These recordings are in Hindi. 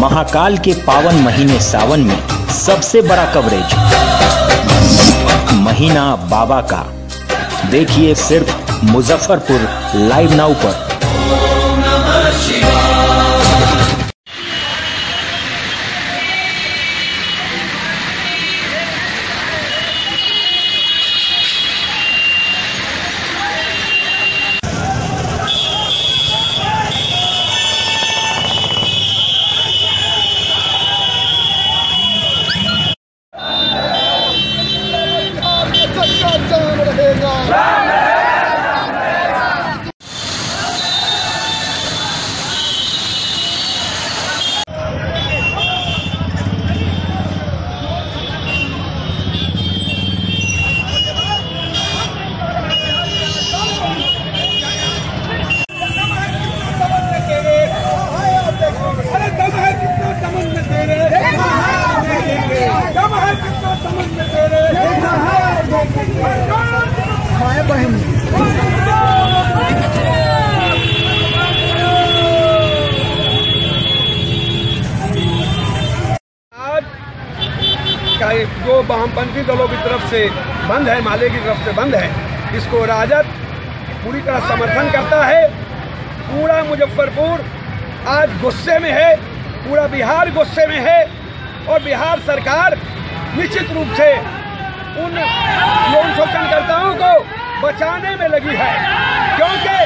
महाकाल के पावन महीने सावन में सबसे बड़ा कवरेज। महीना बाबा का। देखिए सिर्फ़ मुजफ्फरपुर लाइव नाउ पर। माया बहन। जो वामपंथी दलों की तरफ़ से बंद है, माले की तरफ़ से बंद है, इसको राजद पूरी तरह समर्थन करता है। पूरा मुजफ्फरपुर आज गुस्से में है, पूरा बिहार गुस्से में है और बिहार सरकार निश्चित रूप से उन यौन शोषणकर्ताओं को बचाने में लगी है। क्योंकि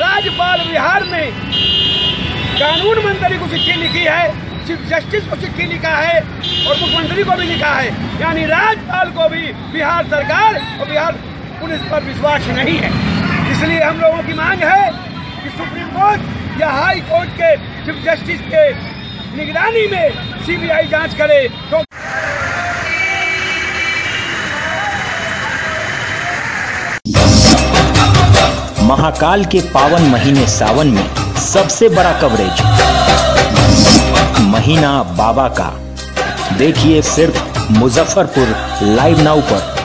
राज्यपाल बिहार ने कानून मंत्री को चिट्ठी लिखी है, चीफ जस्टिस को चिट्ठी लिखा है और मुख्यमंत्री को भी लिखा है। यानी राज्यपाल को भी बिहार सरकार और बिहार पुलिस पर विश्वास नहीं है। इसलिए हम लोगों की मांग है कि सुप्रीम कोर्ट या हाई कोर्ट के चीफ जस्टिस के निगरानी में सीबीआई जाँच करे। तो महाकाल के पावन महीने सावन में सबसे बड़ा कवरेज। महीना बाबा का। देखिए सिर्फ़ मुजफ्फरपुर लाइव नाउ पर।